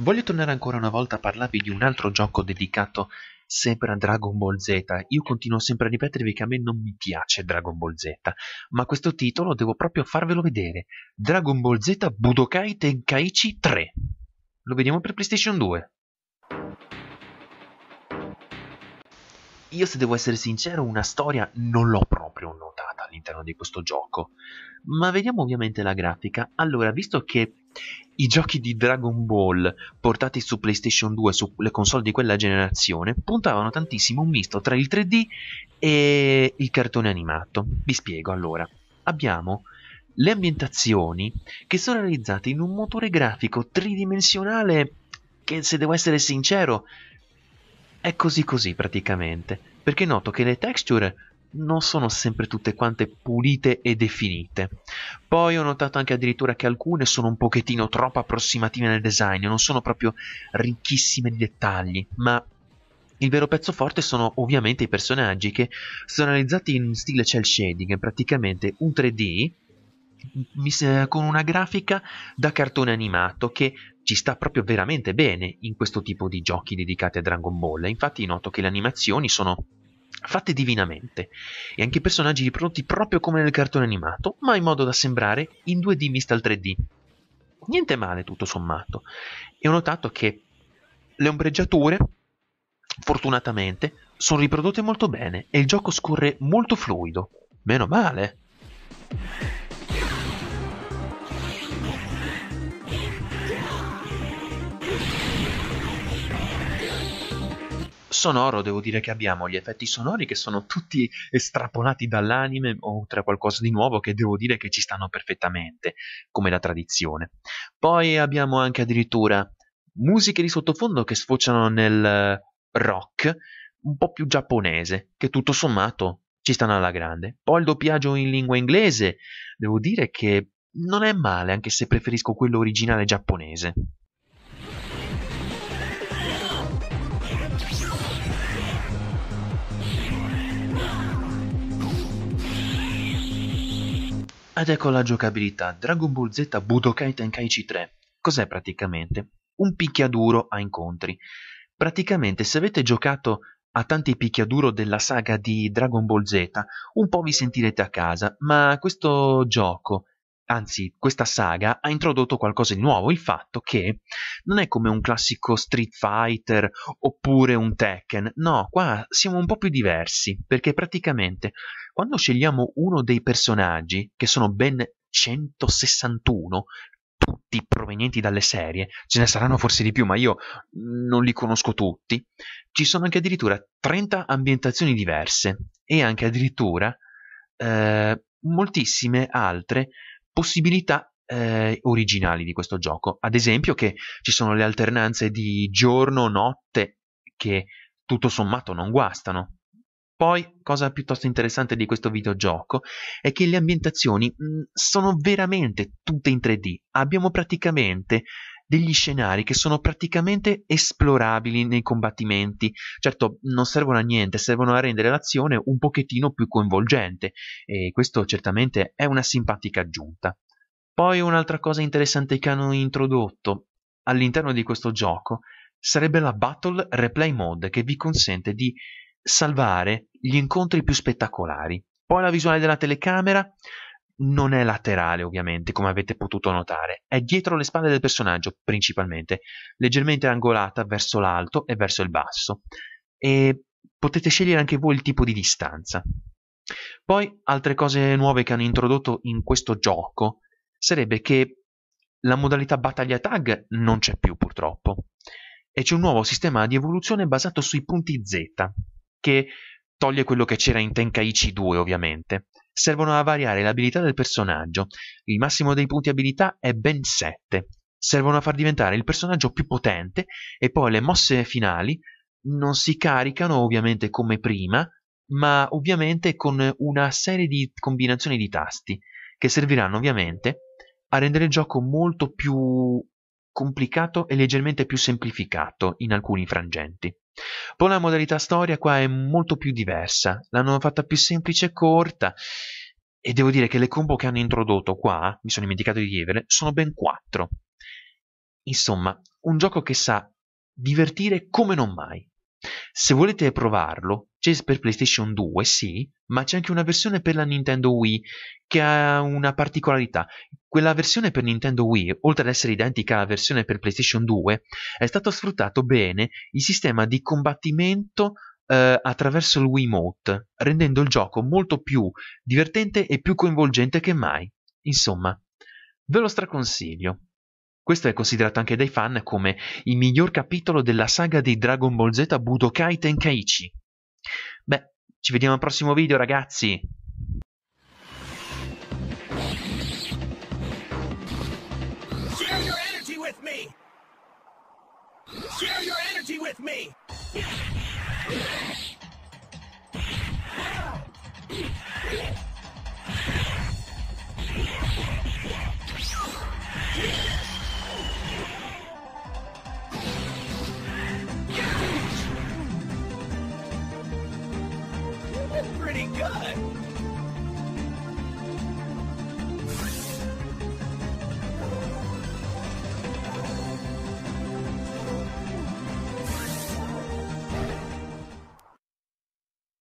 Voglio tornare ancora una volta a parlarvi di un altro gioco dedicato sempre a Dragon Ball Z. Io continuo sempre a ripetervi che a me non mi piace Dragon Ball Z, ma questo titolo devo proprio farvelo vedere. Dragon Ball Z Budokai Tenkaichi 3. Lo vediamo per PlayStation 2. Io se devo essere sincero, una storia non l'ho proprio notata all'interno di questo gioco. Ma vediamo ovviamente la grafica. Allora, visto che i giochi di Dragon Ball portati su PlayStation 2, sulle console di quella generazione, puntavano tantissimo un misto tra il 3D e il cartone animato. Vi spiego allora. Abbiamo le ambientazioni che sono realizzate in un motore grafico tridimensionale che, se devo essere sincero, è così così praticamente, perché noto che le texture non sono sempre tutte quante pulite e definite. Poi ho notato anche addirittura che alcune sono un pochettino troppo approssimative nel design, non sono proprio ricchissime di dettagli, ma il vero pezzo forte sono ovviamente i personaggi che sono realizzati in stile cel shading, praticamente un 3D con una grafica da cartone animato che ci sta proprio veramente bene in questo tipo di giochi dedicati a Dragon Ball. Infatti noto che le animazioni sono fatte divinamente e anche personaggi riprodotti proprio come nel cartone animato, ma in modo da sembrare in 2D mista al 3D. Niente male tutto sommato. E ho notato che le ombreggiature, fortunatamente, sono riprodotte molto bene e il gioco scorre molto fluido. Meno male. Sonoro devo dire che abbiamo gli effetti sonori che sono tutti estrapolati dall'anime oltre a qualcosa di nuovo che devo dire che ci stanno perfettamente, come la tradizione. Poi abbiamo anche addirittura musiche di sottofondo che sfociano nel rock un po' più giapponese, che tutto sommato ci stanno alla grande. Poi il doppiaggio in lingua inglese, devo dire che non è male, anche se preferisco quello originale giapponese. Ed ecco la giocabilità. Dragon Ball Z Budokai Tenkaichi 3. Cos'è praticamente? Un picchiaduro a incontri. Praticamente se avete giocato a tanti picchiaduro della saga di Dragon Ball Z, un po' vi sentirete a casa, ma questo gioco anzi questa saga ha introdotto qualcosa di nuovo, il fatto che non è come un classico Street Fighter oppure un Tekken, no, qua siamo un po' più diversi, perché praticamente quando scegliamo uno dei personaggi, che sono ben 161, tutti provenienti dalle serie, ce ne saranno forse di più, ma io non li conosco tutti, ci sono anche addirittura 30 ambientazioni diverse e anche addirittura eh, moltissime altre possibilità eh, originali di questo gioco. Ad esempio che ci sono le alternanze di giorno-notte che tutto sommato non guastano. Poi, cosa piuttosto interessante di questo videogioco è che le ambientazioni mm, sono veramente tutte in 3D. Abbiamo praticamente degli scenari che sono praticamente esplorabili nei combattimenti. Certo, non servono a niente, servono a rendere l'azione un pochettino più coinvolgente e questo certamente è una simpatica aggiunta. Poi un'altra cosa interessante che hanno introdotto all'interno di questo gioco sarebbe la Battle Replay Mode che vi consente di salvare gli incontri più spettacolari. Poi la visuale della telecamera non è laterale, ovviamente, come avete potuto notare, è dietro le spalle del personaggio, principalmente, leggermente angolata verso l'alto e verso il basso. E potete scegliere anche voi il tipo di distanza. Poi, altre cose nuove che hanno introdotto in questo gioco sarebbe che la modalità battaglia tag non c'è più, purtroppo. E c'è un nuovo sistema di evoluzione basato sui punti Z, che toglie quello che c'era in Tenkaichi 2, ovviamente servono a variare l'abilità del personaggio. Il massimo dei punti abilità è ben 7. Servono a far diventare il personaggio più potente e poi le mosse finali non si caricano ovviamente come prima, ma ovviamente con una serie di combinazioni di tasti che serviranno ovviamente a rendere il gioco molto più complicato e leggermente più semplificato in alcuni frangenti. Poi la modalità storia qua è molto più diversa, l'hanno fatta più semplice e corta e devo dire che le combo che hanno introdotto qua, mi sono dimenticato di dirvele, sono ben quattro. Insomma, un gioco che sa divertire come non mai. Se volete provarlo, c'è per PlayStation 2, sì, ma c'è anche una versione per la Nintendo Wii che ha una particolarità. Quella versione per Nintendo Wii, oltre ad essere identica alla versione per PlayStation 2, è stato sfruttato bene il sistema di combattimento eh, attraverso il Wiimote, rendendo il gioco molto più divertente e più coinvolgente che mai. Insomma, ve lo straconsiglio. Questo è considerato anche dai fan come il miglior capitolo della saga di Dragon Ball Z Budokai Tenkaichi. Beh, ci vediamo al prossimo video ragazzi! Share your energy with me! Share your energy with me!